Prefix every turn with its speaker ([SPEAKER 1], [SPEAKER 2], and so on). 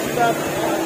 [SPEAKER 1] した。